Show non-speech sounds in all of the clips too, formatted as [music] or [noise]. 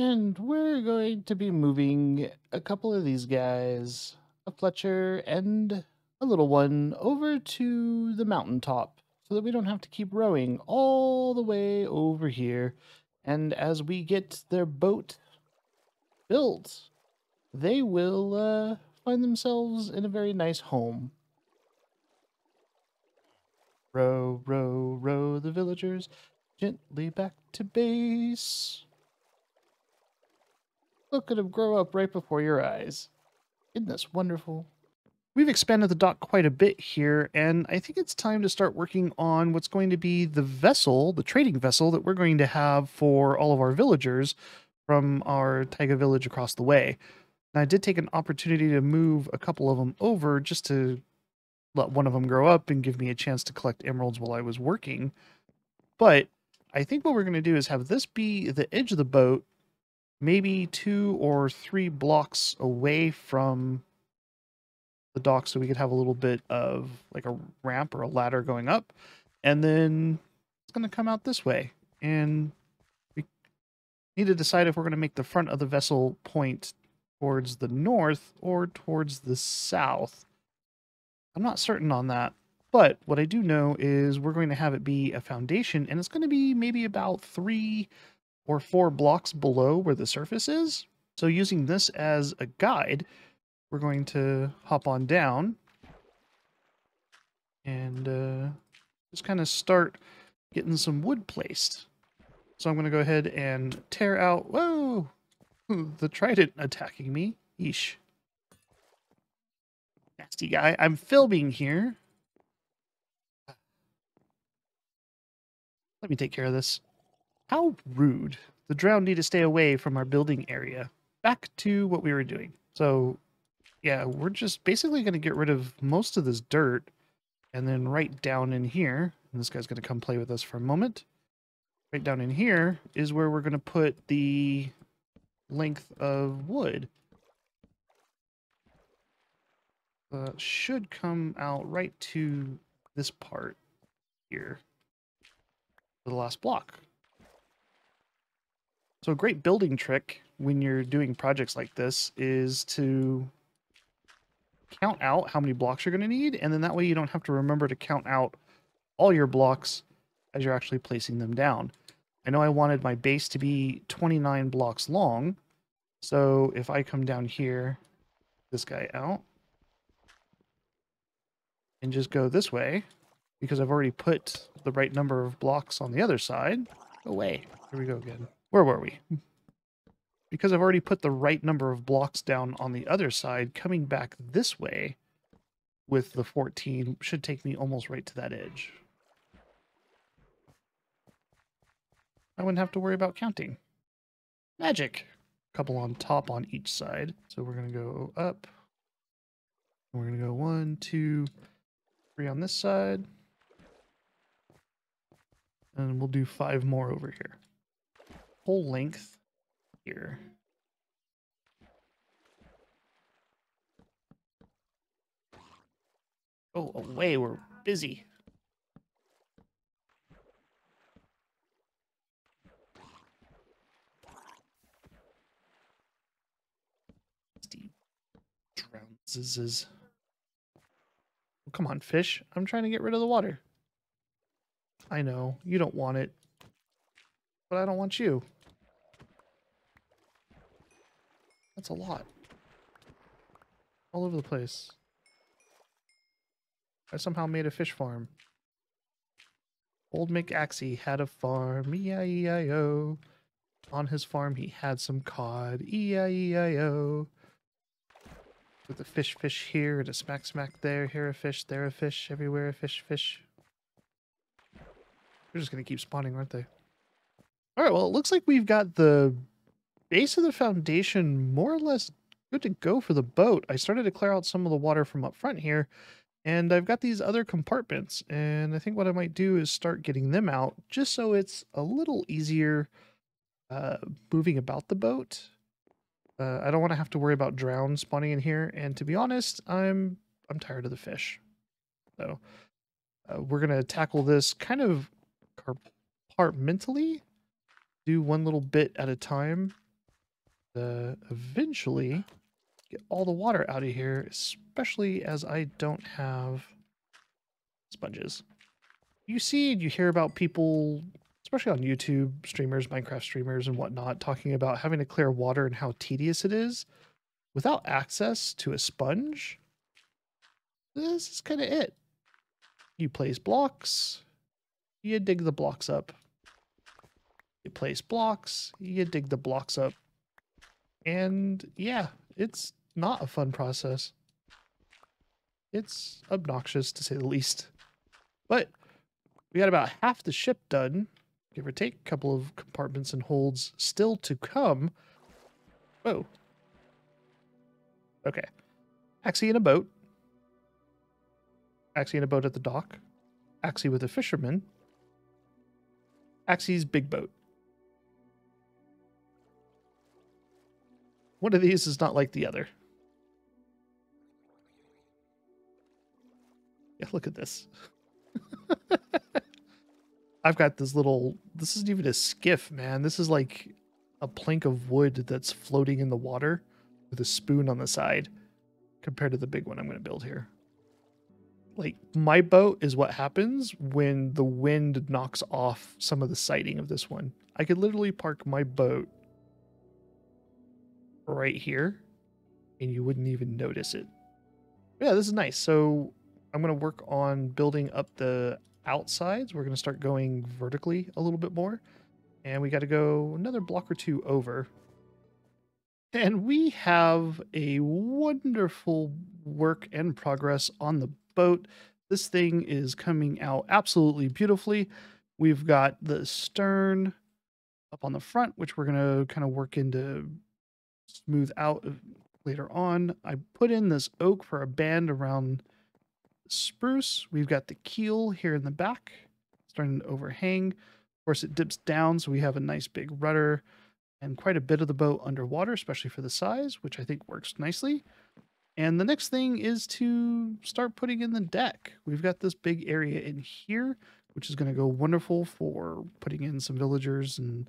And we're going to be moving a couple of these guys, a Fletcher and a little one, over to the mountaintop so that we don't have to keep rowing all the way over here. And as we get their boat built, they will uh, find themselves in a very nice home. Row, row, row the villagers gently back to base. Look at them grow up right before your eyes. Isn't this wonderful? We've expanded the dock quite a bit here, and I think it's time to start working on what's going to be the vessel, the trading vessel that we're going to have for all of our villagers from our Taiga village across the way. And I did take an opportunity to move a couple of them over just to let one of them grow up and give me a chance to collect emeralds while I was working. But I think what we're going to do is have this be the edge of the boat, maybe two or three blocks away from the dock so we could have a little bit of like a ramp or a ladder going up. And then it's going to come out this way. And we need to decide if we're going to make the front of the vessel point towards the north or towards the south. I'm not certain on that. But what I do know is we're going to have it be a foundation, and it's going to be maybe about three or four blocks below where the surface is. So using this as a guide, we're going to hop on down and uh, just kind of start getting some wood placed. So I'm going to go ahead and tear out... Whoa! The trident attacking me. Yeesh. Nasty guy. I'm filming here. Let me take care of this. How rude. The drowned need to stay away from our building area. Back to what we were doing. So, yeah, we're just basically going to get rid of most of this dirt. And then right down in here, this guy's going to come play with us for a moment. Right down in here is where we're going to put the length of wood. Uh, should come out right to this part here the last block. So a great building trick when you're doing projects like this is to count out how many blocks you're going to need, and then that way you don't have to remember to count out all your blocks as you're actually placing them down. I know I wanted my base to be 29 blocks long, so if I come down here, this guy out, and just go this way, because I've already put the right number of blocks on the other side. Away. Here we go again. Where were we? Because I've already put the right number of blocks down on the other side, coming back this way with the 14 should take me almost right to that edge. I wouldn't have to worry about counting. Magic! Couple on top on each side. So we're going to go up. We're going to go one, two, three on this side. And we'll do five more over here. Whole length here. Oh, away, we're busy. Steve drowns. come on, fish. I'm trying to get rid of the water. I know, you don't want it. But I don't want you. That's a lot. All over the place. I somehow made a fish farm. Old McAxie had a farm, E-I-E-I-O. On his farm he had some cod, E-I-E-I-O. With a fish fish here and a smack smack there, here a fish, there a fish, everywhere a fish fish. They're just to keep spawning, aren't they? All right, well, it looks like we've got the base of the foundation more or less good to go for the boat. I started to clear out some of the water from up front here, and I've got these other compartments, and I think what I might do is start getting them out just so it's a little easier uh, moving about the boat. Uh, I don't want to have to worry about drown spawning in here, and to be honest, I'm I'm tired of the fish. So uh, we're gonna tackle this kind of compartmentally, do one little bit at a time. eventually get all the water out of here, especially as I don't have sponges. You see and you hear about people, especially on YouTube, streamers, Minecraft streamers, and whatnot, talking about having to clear water and how tedious it is. Without access to a sponge, this is kind of it. You place blocks, you dig the blocks up. You place blocks, you dig the blocks up. And yeah, it's not a fun process. It's obnoxious to say the least. But we got about half the ship done, give or take, a couple of compartments and holds still to come. Whoa. Okay. Axie in a boat. Axie in a boat at the dock. Axie with a fisherman. Axie's big boat. One of these is not like the other. Yeah, look at this. [laughs] I've got this little, this isn't even a skiff, man. This is like a plank of wood that's floating in the water with a spoon on the side compared to the big one I'm going to build here. Like, my boat is what happens when the wind knocks off some of the siding of this one. I could literally park my boat right here and you wouldn't even notice it. Yeah, this is nice. So I'm going to work on building up the outsides. We're going to start going vertically a little bit more. And we got to go another block or two over. And we have a wonderful work and progress on the boat. This thing is coming out absolutely beautifully. We've got the stern up on the front, which we're going to kind of work into smooth out later on. I put in this oak for a band around spruce. We've got the keel here in the back, starting to overhang. Of course, it dips down, so we have a nice big rudder and quite a bit of the boat underwater, especially for the size, which I think works nicely. And the next thing is to start putting in the deck. We've got this big area in here, which is going to go wonderful for putting in some villagers and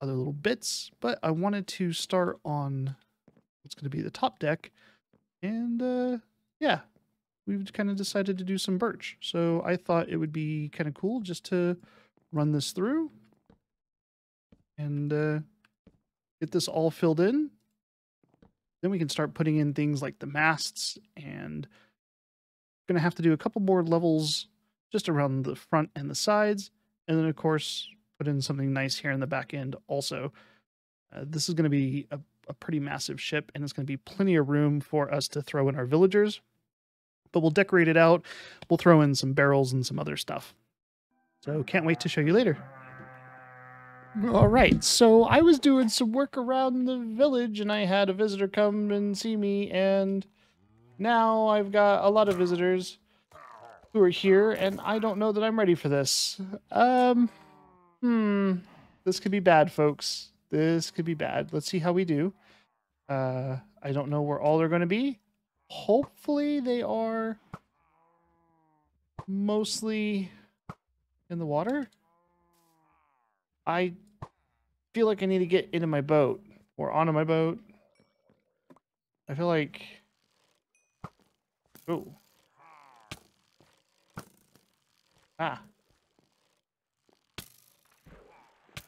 other little bits. But I wanted to start on what's going to be the top deck. And uh, yeah, we've kind of decided to do some birch. So I thought it would be kind of cool just to run this through and uh, get this all filled in. Then we can start putting in things like the masts and going to have to do a couple more levels just around the front and the sides. And then, of course, put in something nice here in the back end also. Uh, this is going to be a, a pretty massive ship, and it's going to be plenty of room for us to throw in our villagers but we'll decorate it out. We'll throw in some barrels and some other stuff. So can't wait to show you later. All right, so I was doing some work around the village and I had a visitor come and see me and now I've got a lot of visitors who are here and I don't know that I'm ready for this. Um, hmm, this could be bad, folks. This could be bad. Let's see how we do. Uh, I don't know where all they're going to be hopefully they are mostly in the water. I feel like I need to get into my boat or onto my boat. I feel like... Oh. Ah.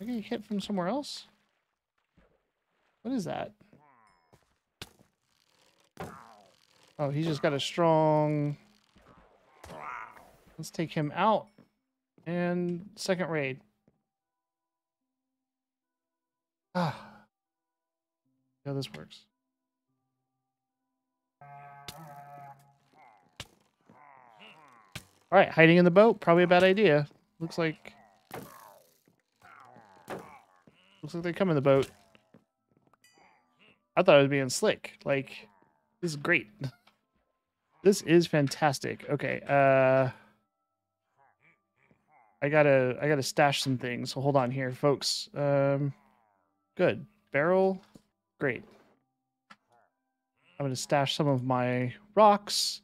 I get hit from somewhere else? What is that? Oh, he's just got a strong... Let's take him out. And second raid. Ah. how this works. Alright, hiding in the boat. Probably a bad idea. Looks like... Looks like they come in the boat. I thought I was being slick. Like, this is great. [laughs] This is fantastic. Okay, uh I gotta I gotta stash some things. So hold on here, folks. Um good. Barrel, great. I'm gonna stash some of my rocks.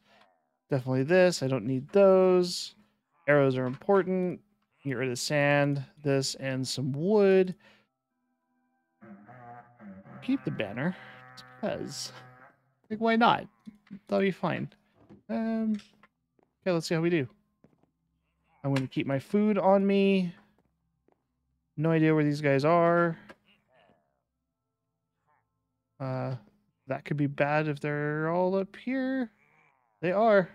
Definitely this. I don't need those. Arrows are important. Get rid of sand, this, and some wood. Keep the banner. Because. Like, why not? That'll be fine. Um, okay, let's see how we do. I'm to keep my food on me. No idea where these guys are. Uh, that could be bad if they're all up here. They are.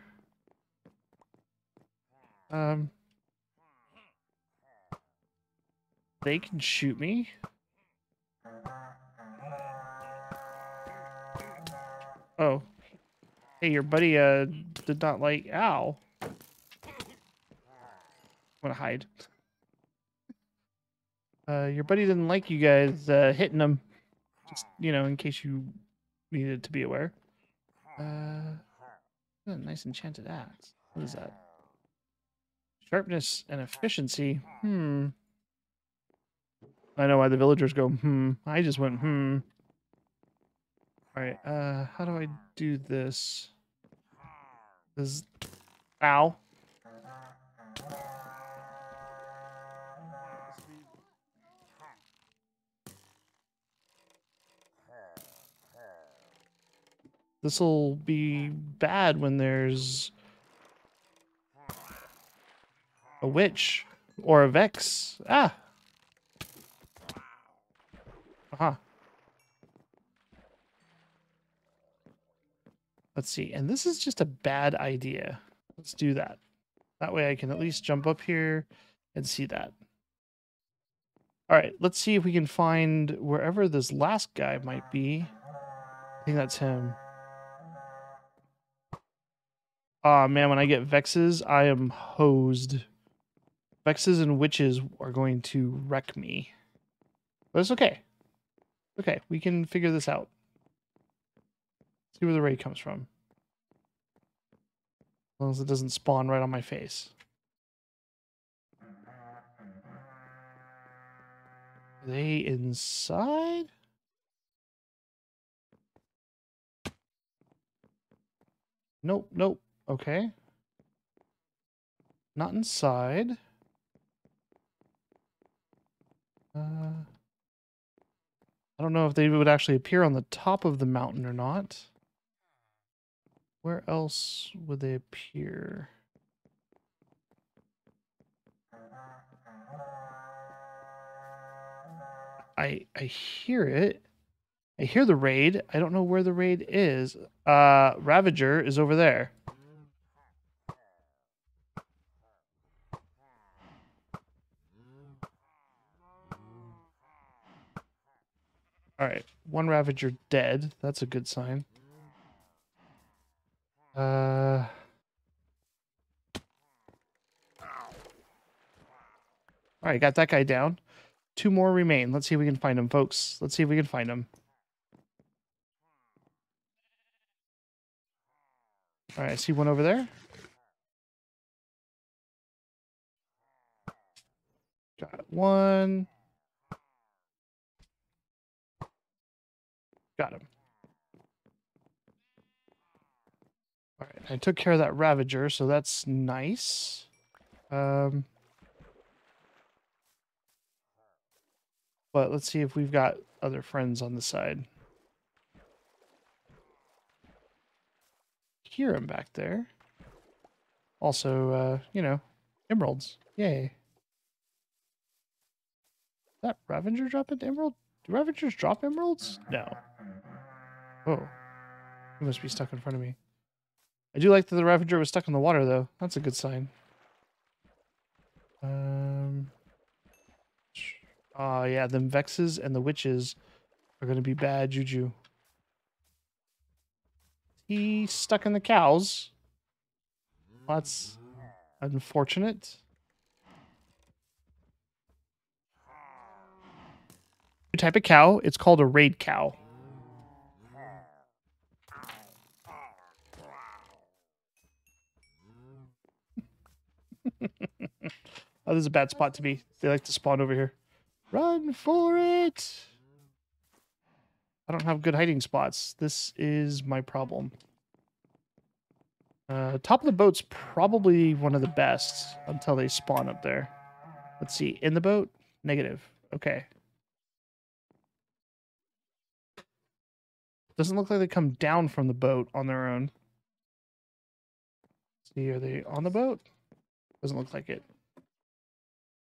Um, they can shoot me. Oh. Hey, your buddy uh did not like ow. I'm gonna hide. Uh your buddy didn't like you guys uh hitting him. Just you know, in case you needed to be aware. Uh a nice enchanted axe. What is that? Sharpness and efficiency. Hmm. I know why the villagers go, hmm. I just went, hmm. Alright, uh, how do I do this? This... Ow. This'll be bad when there's a witch or a vex. Ah. Aha. Let's see. And this is just a bad idea. Let's do that. That way I can at least jump up here and see that. All right, let's see if we can find wherever this last guy might be. I think that's him. Ah, oh, man, when I get Vexes, I am hosed. Vexes and Witches are going to wreck me. But it's okay. Okay, we can figure this out. See where the raid comes from. As long as it doesn't spawn right on my face. Are they inside? Nope, nope. Okay. Not inside. Uh, I don't know if they would actually appear on the top of the mountain or not. Where else would they appear? I I hear it. I hear the raid. I don't know where the raid is. Uh Ravager is over there. All right, one Ravager dead. That's a good sign. Uh. All right, got that guy down. Two more remain. Let's see if we can find him, folks. Let's see if we can find him. All right, I see one over there. Got one. Got him. All right, I took care of that Ravager, so that's nice. Um, but let's see if we've got other friends on the side. Hear him back there. Also, uh, you know, emeralds. Yay. that Ravager drop an emerald? Do Ravagers drop emeralds? No. Oh. He must be stuck in front of me. I do like that the Ravager was stuck in the water, though. That's a good sign. Um. Oh, yeah, them Vexes and the Witches are going to be bad juju. He stuck in the cows. That's unfortunate. type of cow. It's called a raid cow. Oh, this is a bad spot to be. They like to spawn over here. Run for it! I don't have good hiding spots. This is my problem. Uh, top of the boat's probably one of the best until they spawn up there. Let's see. In the boat? Negative. Okay. Doesn't look like they come down from the boat on their own. See, are they on the boat? Doesn't look like it.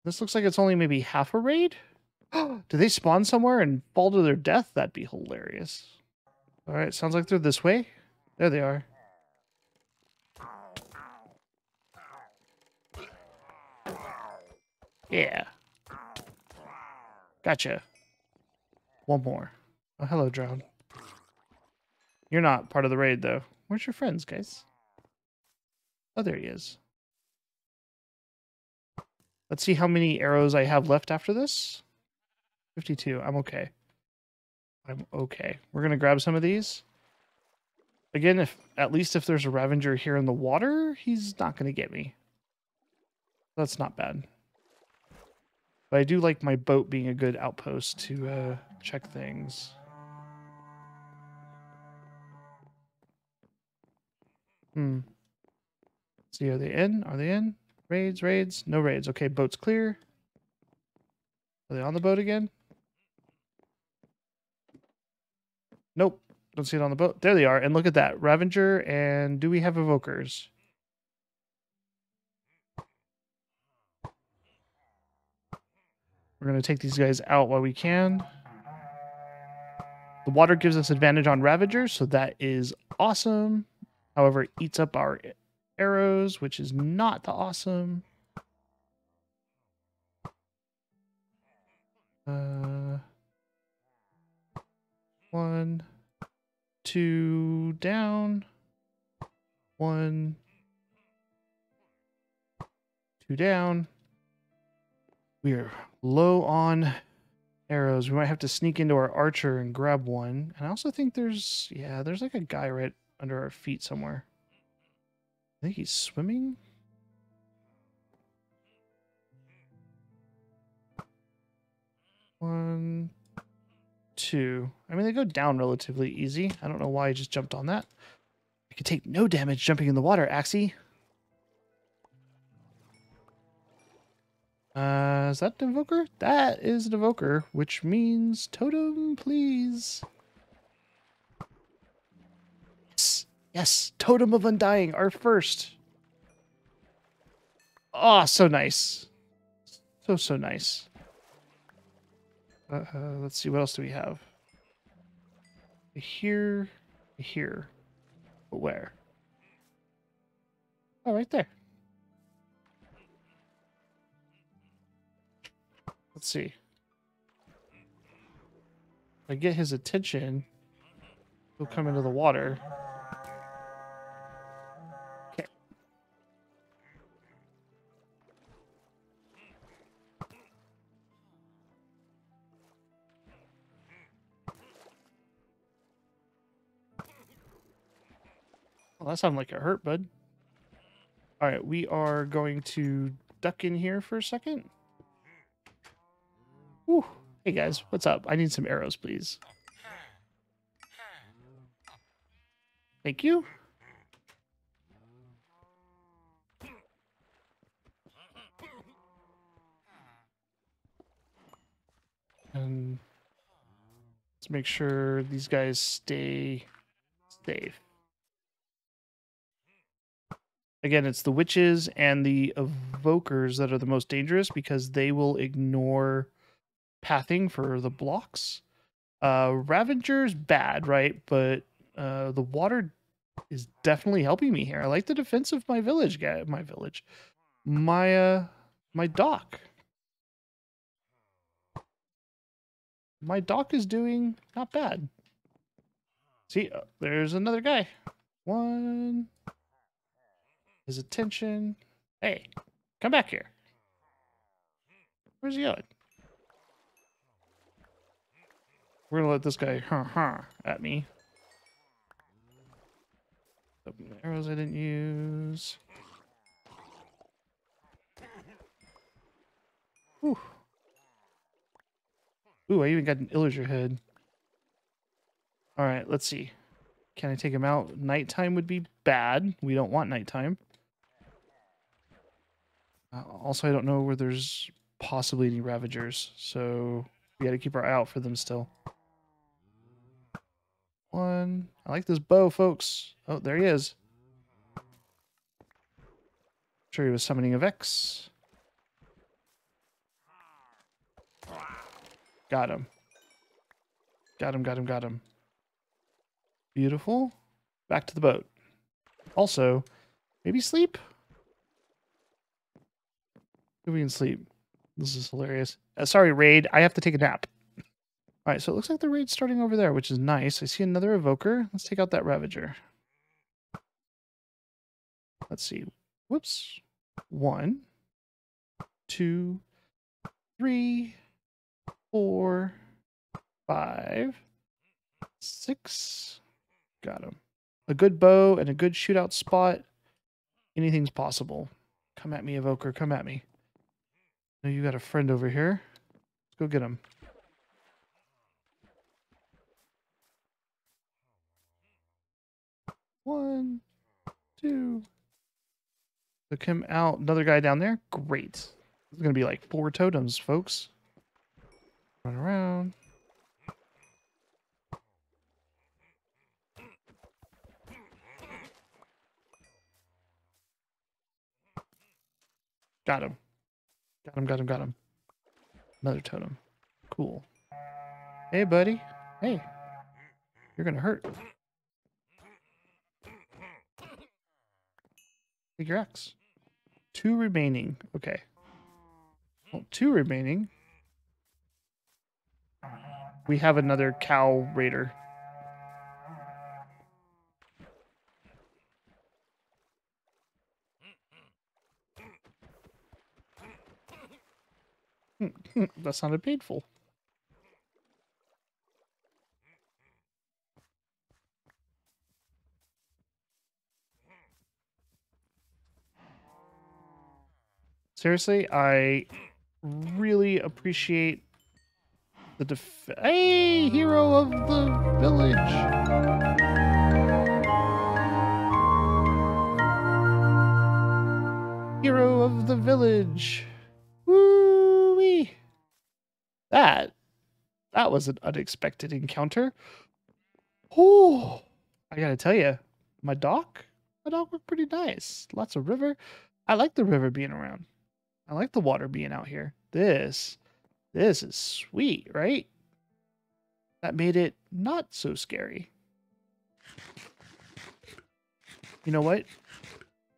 This looks like it's only maybe half a raid. [gasps] Do they spawn somewhere and fall to their death? That'd be hilarious. All right, sounds like they're this way. There they are. Yeah. Gotcha. One more. Oh, hello, Drown. You're not part of the raid, though. Where's your friends, guys? Oh, there he is. Let's see how many arrows I have left after this. 52. I'm okay. I'm okay. We're going to grab some of these. Again, if at least if there's a Ravager here in the water, he's not going to get me. That's not bad. But I do like my boat being a good outpost to uh, check things. Hmm. See, are they in? Are they in? Raids, raids, no raids. Okay, boat's clear. Are they on the boat again? Nope. Don't see it on the boat. There they are. And look at that. Ravager and do we have evokers? We're going to take these guys out while we can. The water gives us advantage on Ravagers, so that is awesome. However, it eats up our arrows, which is not the awesome. Uh, one, two down, one, two down. We are low on arrows. We might have to sneak into our archer and grab one. And I also think there's, yeah, there's like a guy right under our feet somewhere. I think he's swimming. One, two. I mean, they go down relatively easy. I don't know why I just jumped on that. I could take no damage jumping in the water, Axie. Uh, is that an evoker? That is an evoker, which means totem, please. Yes, Totem of Undying, our first. Oh, so nice. So, so nice. Uh, uh, let's see, what else do we have? Here, here. But where? Oh, right there. Let's see. If I get his attention, he'll come into the water. That sounded like it hurt, bud. All right, we are going to duck in here for a second. Whew. Hey guys, what's up? I need some arrows, please. Thank you. And let's make sure these guys stay safe. Again, it's the witches and the evokers that are the most dangerous because they will ignore pathing for the blocks. Uh, Ravager's bad, right? But uh, the water is definitely helping me here. I like the defense of my village, guy. My village, my uh, my dock. My dock is doing not bad. See, uh, there's another guy. One, his attention. Hey, come back here. Where's he going? We're gonna let this guy huh huh at me. Open arrows I didn't use. Ooh. Ooh, I even got an illager head. Alright, let's see. Can I take him out? Nighttime would be bad. We don't want nighttime. Uh, also, I don't know where there's possibly any Ravagers, so we got to keep our eye out for them still. one. I like this bow, folks. Oh, there he is. Sure he was summoning a Vex. Got him. Got him, got him, got him. Beautiful. Back to the boat. Also, maybe sleep? We can sleep. This is hilarious. Uh, sorry, raid. I have to take a nap. All right, so it looks like the raid's starting over there, which is nice. I see another evoker. Let's take out that Ravager. Let's see. Whoops. One, two, three, four, five, six. Got him. A good bow and a good shootout spot. Anything's possible. Come at me, Evoker. Come at me. No, you got a friend over here. Let's go get him. One, two. Took him out. Another guy down there. Great. Is going to be like four totems, folks. Run around. Got him. Got him, got him, got him. Another totem. Cool. Hey, buddy. Hey. You're gonna hurt. Take your axe. Two remaining. Okay. Well, two remaining. We have another cow raider. [laughs] that sounded painful. Seriously, I really appreciate the def- Hey, hero of the village! Hero of the village! That, that was an unexpected encounter. Oh, I gotta tell you, my dock, my dock was pretty nice. Lots of river. I like the river being around. I like the water being out here. This, this is sweet, right? That made it not so scary. You know what?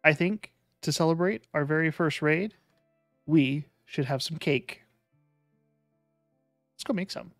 I think to celebrate our very first raid, we should have some cake. Go make some.